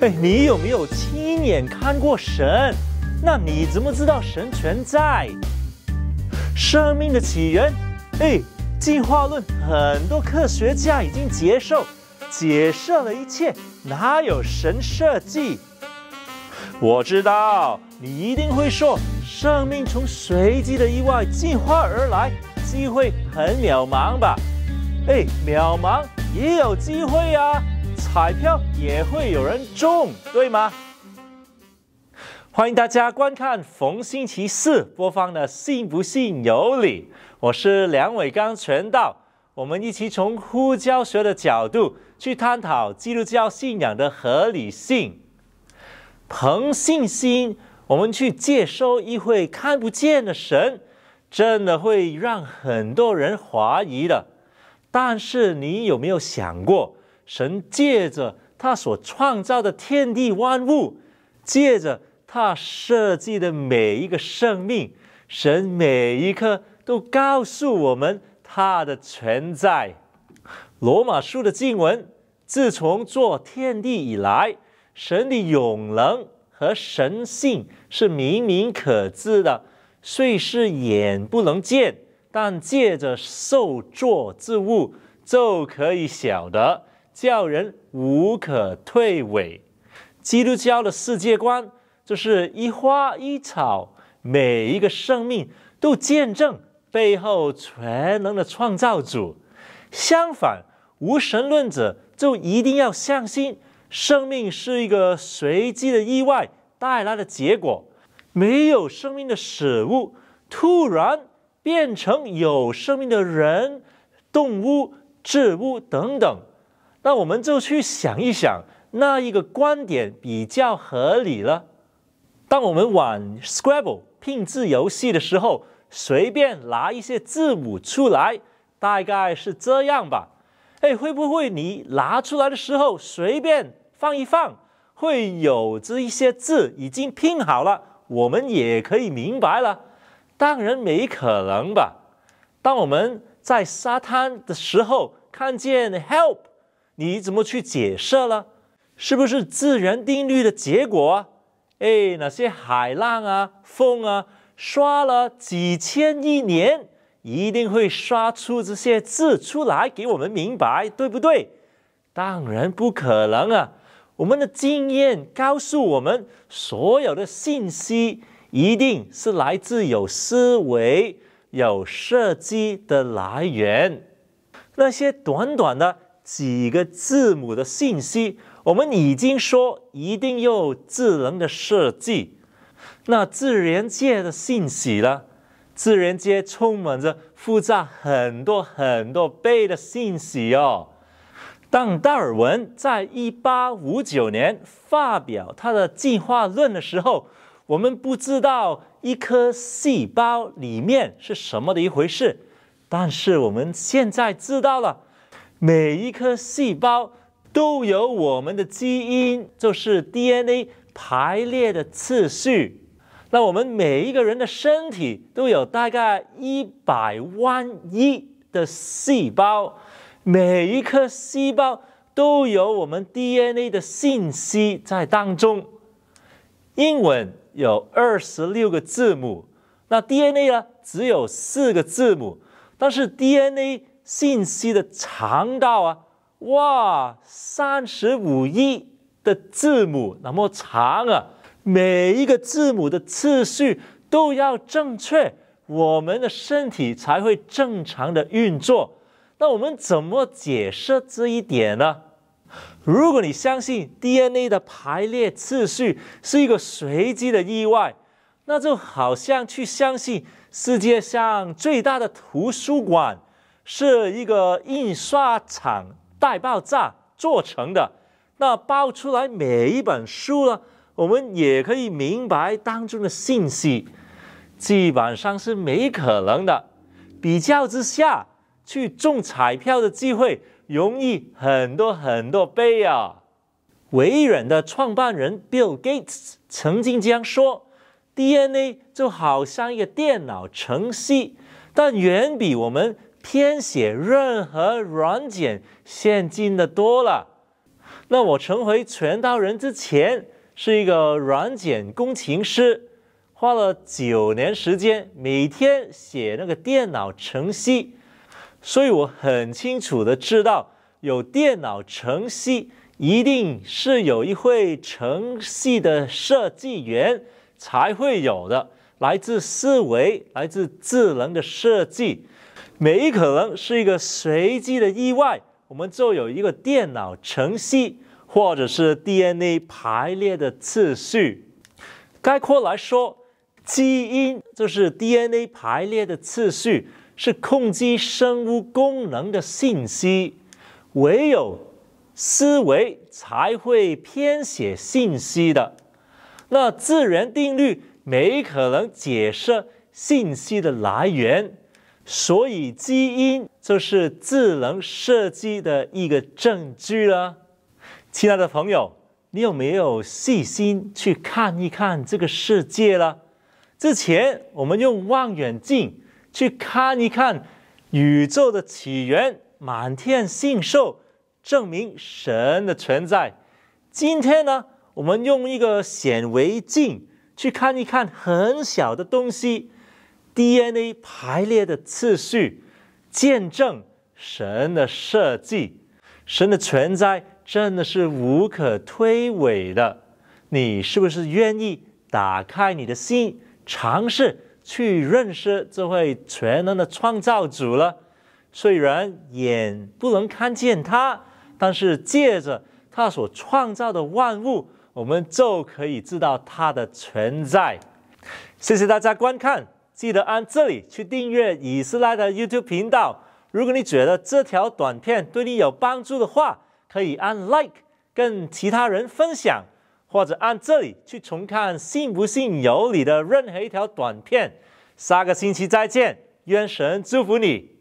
哎，你有没有亲眼看过神？那你怎么知道神存在？生命的起源？哎，进化论很多科学家已经接受，解释了一切，哪有神设计？我知道你一定会说，生命从随机的意外进化而来，机会很渺茫吧？哎，渺茫也有机会呀。彩票也会有人中，对吗？欢迎大家观看逢星期四播放的《信不信由理》，我是梁伟刚全道，我们一起从呼教学的角度去探讨基督教信仰的合理性。凭信心，我们去接收一会看不见的神，真的会让很多人怀疑的。但是你有没有想过？神借着他所创造的天地万物，借着他设计的每一个生命，神每一刻都告诉我们他的存在。罗马书的经文，自从做天地以来，神的永能和神性是明明可知的，虽是眼不能见，但借着受作之物就可以晓得。叫人无可退诿。基督教的世界观就是一花一草，每一个生命都见证背后全能的创造主。相反，无神论者就一定要相信生命是一个随机的意外带来的结果，没有生命的事物突然变成有生命的人、动物、植物等等。那我们就去想一想，那一个观点比较合理了。当我们玩 Scrabble 拼字游戏的时候，随便拿一些字母出来，大概是这样吧。哎，会不会你拿出来的时候随便放一放，会有这一些字已经拼好了，我们也可以明白了？当然没可能吧。当我们在沙滩的时候看见 Help。你怎么去解释了？是不是自然定律的结果啊？哎，那些海浪啊、风啊，刷了几千亿年，一定会刷出这些字出来给我们明白，对不对？当然不可能啊！我们的经验告诉我们，所有的信息一定是来自有思维、有设计的来源。那些短短的。几个字母的信息，我们已经说一定有智能的设计。那自然界的信息呢？自然界充满着复杂很多很多倍的信息哦。当达尔文在一八五九年发表他的进化论的时候，我们不知道一颗细胞里面是什么的一回事，但是我们现在知道了。每一颗细胞都有我们的基因，就是 DNA 排列的次序。那我们每一个人的身体都有大概一百万亿的细胞，每一颗细胞都有我们 DNA 的信息在当中。英文有二十六个字母，那 DNA 呢只有四个字母，但是 DNA。信息的长道啊，哇，三十五亿的字母那么长啊，每一个字母的次序都要正确，我们的身体才会正常的运作。那我们怎么解释这一点呢？如果你相信 DNA 的排列次序是一个随机的意外，那就好像去相信世界上最大的图书馆。是一个印刷厂大爆炸做成的，那爆出来每一本书呢，我们也可以明白当中的信息，基本上是没可能的。比较之下，去中彩票的机会容易很多很多倍啊！微软的创办人 Bill Gates 曾经这样说：“DNA 就好像一个电脑程序，但远比我们。”填写任何软件先进的多了，那我成为全道人之前是一个软件工程师，花了九年时间，每天写那个电脑程序，所以我很清楚的知道，有电脑程序一定是有一会程序的设计员才会有的，来自思维，来自智能的设计，没可能是一个随机的意外。我们就有一个电脑程序，或者是 DNA 排列的次序。概括来说，基因就是 DNA 排列的次序，是控制生物功能的信息。唯有思维才会编写信息的。那自然定律没可能解释信息的来源。所以，基因就是智能设计的一个证据了。亲爱的朋友，你有没有细心去看一看这个世界了？之前我们用望远镜去看一看宇宙的起源，满天星宿，证明神的存在。今天呢，我们用一个显微镜去看一看很小的东西。DNA 排列的次序，见证神的设计，神的存在真的是无可推诿的。你是不是愿意打开你的心，尝试去认识这位全能的创造主了？虽然眼不能看见他，但是借着他所创造的万物，我们就可以知道他的存在。谢谢大家观看。记得按这里去订阅以斯拉的 YouTube 频道。如果你觉得这条短片对你有帮助的话，可以按 Like 跟其他人分享，或者按这里去重看《信不信由你》的任何一条短片。下个星期再见，愿神祝福你。